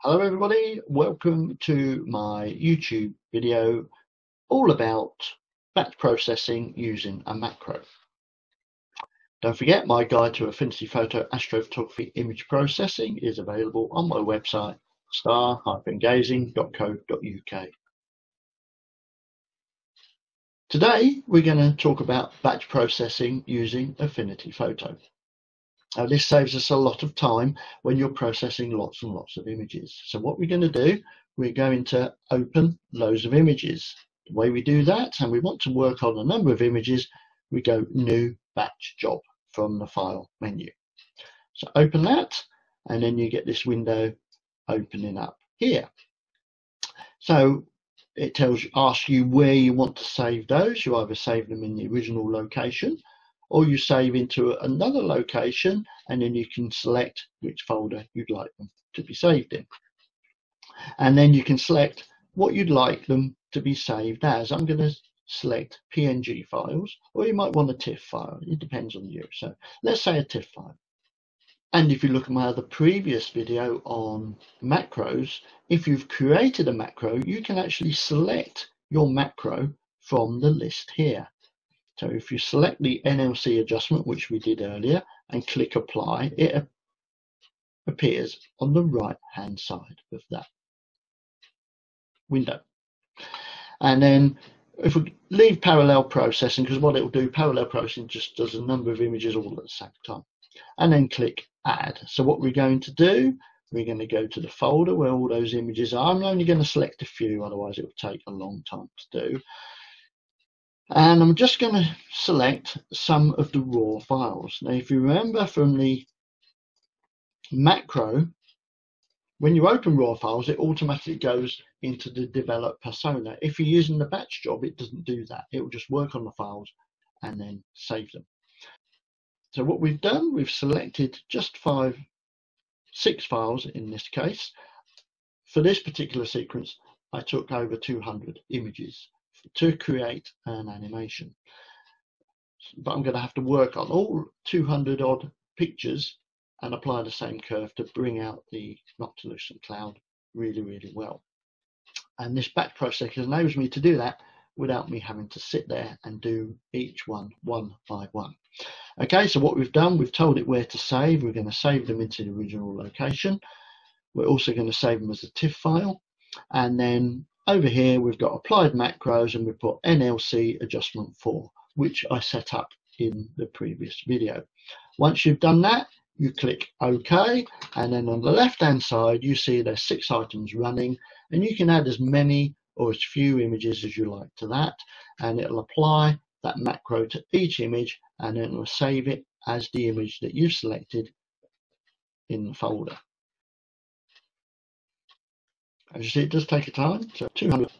Hello everybody, welcome to my YouTube video all about batch processing using a macro. Don't forget my guide to Affinity Photo Astrophotography image processing is available on my website star-gazing.co.uk. Today we're going to talk about batch processing using Affinity Photo. Now this saves us a lot of time when you're processing lots and lots of images. So what we're going to do, we're going to open loads of images. The way we do that, and we want to work on a number of images, we go new batch job from the file menu. So open that, and then you get this window opening up here. So it tells you, asks you where you want to save those. You either save them in the original location, or you save into another location and then you can select which folder you'd like them to be saved in. And then you can select what you'd like them to be saved as. I'm going to select PNG files, or you might want a TIFF file. It depends on you. So let's say a TIFF file. And if you look at my other previous video on macros, if you've created a macro, you can actually select your macro from the list here. So if you select the NLC adjustment, which we did earlier, and click apply, it appears on the right hand side of that window. And then if we leave parallel processing, because what it will do, parallel processing just does a number of images all at the same time. And then click add. So what we're going to do, we're going to go to the folder where all those images are. I'm only going to select a few, otherwise it will take a long time to do. And I'm just going to select some of the raw files. Now, if you remember from the macro, when you open raw files, it automatically goes into the develop persona. If you're using the batch job, it doesn't do that. It will just work on the files and then save them. So what we've done, we've selected just five, six files in this case. For this particular sequence, I took over 200 images to create an animation. But I'm going to have to work on all 200 odd pictures and apply the same curve to bring out the noctilucent cloud really, really well. And this batch processor enables me to do that without me having to sit there and do each one one by one. Okay, so what we've done, we've told it where to save. We're going to save them into the original location. We're also going to save them as a TIFF file. And then over here, we've got applied macros and we put NLC adjustment 4, which I set up in the previous video. Once you've done that, you click OK, and then on the left-hand side, you see there's six items running, and you can add as many or as few images as you like to that, and it'll apply that macro to each image, and then it will save it as the image that you've selected in the folder. As you see, it does take a time. So 200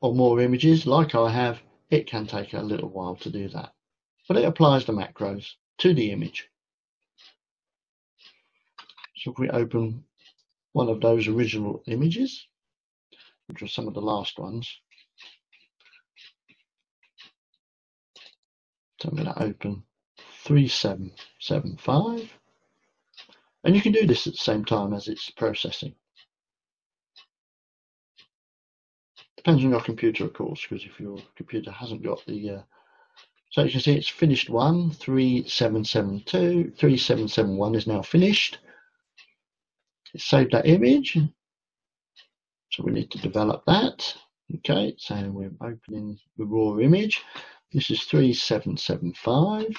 or more images, like I have, it can take a little while to do that. But it applies the macros to the image. So if we open one of those original images, which are some of the last ones. So I'm going to open 3775. And you can do this at the same time as it's processing. Depends on your computer, of course, because if your computer hasn't got the. Uh, so you can see it's finished one, 3772, 3771 is now finished. It saved that image. So we need to develop that. Okay, so we're opening the raw image. This is 3775.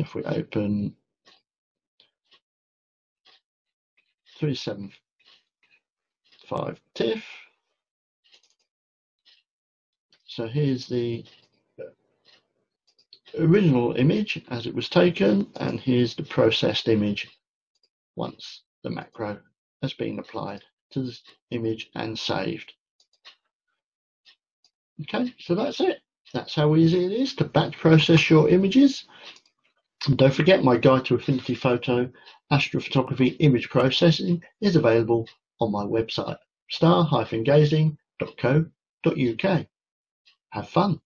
And if we open 375 TIFF, so here's the original image as it was taken, and here's the processed image once the macro has been applied to this image and saved. Okay, so that's it. That's how easy it is to batch process your images. And don't forget, my guide to Affinity Photo astrophotography image processing is available on my website, star-gazing.co.uk. Have fun!